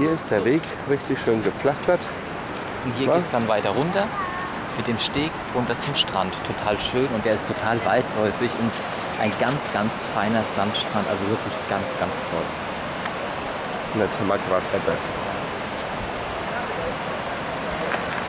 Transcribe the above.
Hier ist der Weg richtig schön gepflastert. Und hier geht es dann weiter runter mit dem Steg runter zum Strand. Total schön und der ist total weitläufig und ein ganz, ganz feiner Sandstrand. Also wirklich ganz, ganz toll. Und jetzt haben wir gerade Ebbe.